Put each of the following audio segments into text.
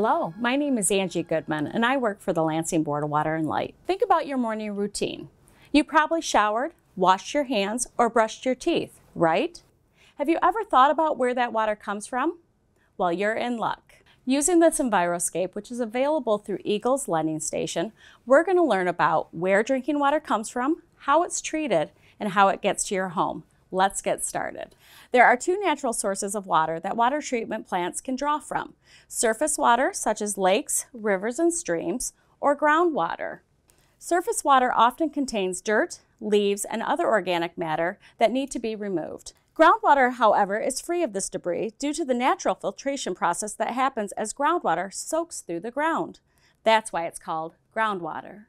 Hello, my name is Angie Goodman and I work for the Lansing Board of Water and Light. Think about your morning routine. You probably showered, washed your hands, or brushed your teeth, right? Have you ever thought about where that water comes from? Well, you're in luck. Using this Enviroscape, which is available through EGLE's lending station, we're going to learn about where drinking water comes from, how it's treated, and how it gets to your home. Let's get started. There are two natural sources of water that water treatment plants can draw from. Surface water, such as lakes, rivers, and streams, or groundwater. Surface water often contains dirt, leaves, and other organic matter that need to be removed. Groundwater, however, is free of this debris due to the natural filtration process that happens as groundwater soaks through the ground. That's why it's called groundwater.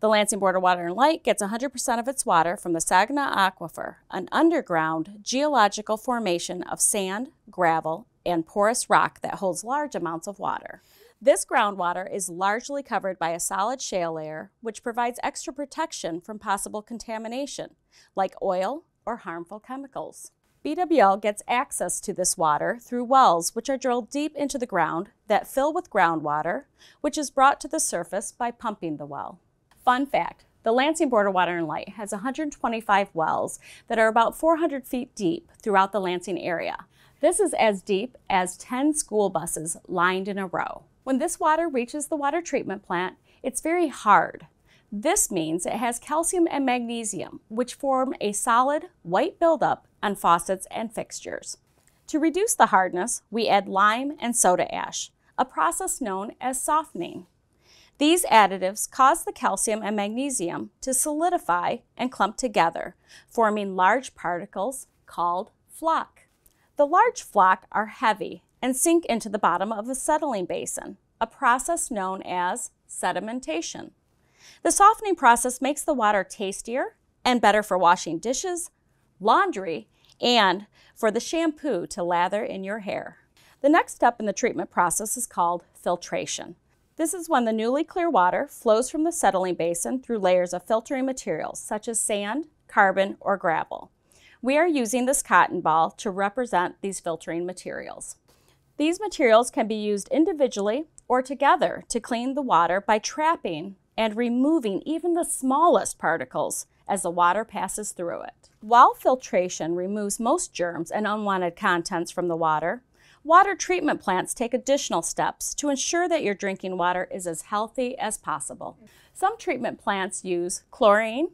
The Lansing Board of Water and Light gets 100% of its water from the Saginaw Aquifer, an underground geological formation of sand, gravel, and porous rock that holds large amounts of water. This groundwater is largely covered by a solid shale layer, which provides extra protection from possible contamination, like oil or harmful chemicals. BWL gets access to this water through wells which are drilled deep into the ground that fill with groundwater, which is brought to the surface by pumping the well. Fun fact, the Lansing Board of Water and Light has 125 wells that are about 400 feet deep throughout the Lansing area. This is as deep as 10 school buses lined in a row. When this water reaches the water treatment plant, it's very hard. This means it has calcium and magnesium, which form a solid white buildup on faucets and fixtures. To reduce the hardness, we add lime and soda ash, a process known as softening. These additives cause the calcium and magnesium to solidify and clump together, forming large particles called floc. The large floc are heavy and sink into the bottom of a settling basin, a process known as sedimentation. The softening process makes the water tastier and better for washing dishes, laundry, and for the shampoo to lather in your hair. The next step in the treatment process is called filtration. This is when the newly clear water flows from the settling basin through layers of filtering materials such as sand, carbon, or gravel. We are using this cotton ball to represent these filtering materials. These materials can be used individually or together to clean the water by trapping and removing even the smallest particles as the water passes through it. While filtration removes most germs and unwanted contents from the water, Water treatment plants take additional steps to ensure that your drinking water is as healthy as possible. Some treatment plants use chlorine,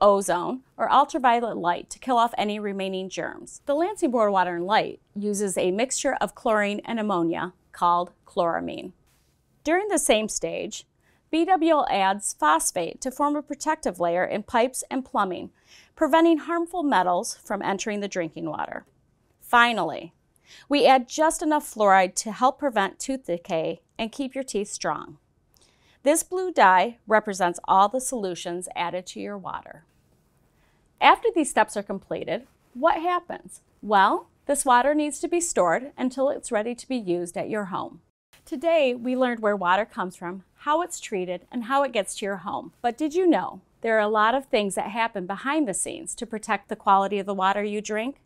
ozone, or ultraviolet light to kill off any remaining germs. The Lansing Board Water and Light uses a mixture of chlorine and ammonia called chloramine. During the same stage, BWL adds phosphate to form a protective layer in pipes and plumbing, preventing harmful metals from entering the drinking water. Finally, we add just enough fluoride to help prevent tooth decay and keep your teeth strong. This blue dye represents all the solutions added to your water. After these steps are completed, what happens? Well, this water needs to be stored until it's ready to be used at your home. Today, we learned where water comes from, how it's treated, and how it gets to your home. But did you know there are a lot of things that happen behind the scenes to protect the quality of the water you drink?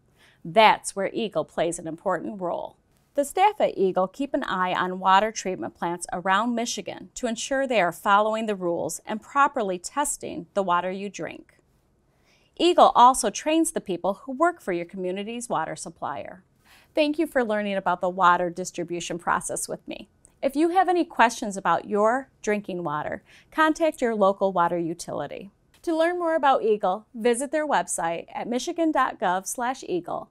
That's where EGLE plays an important role. The staff at EGLE keep an eye on water treatment plants around Michigan to ensure they are following the rules and properly testing the water you drink. EGLE also trains the people who work for your community's water supplier. Thank you for learning about the water distribution process with me. If you have any questions about your drinking water, contact your local water utility. To learn more about EGLE, visit their website at michigan.gov/egle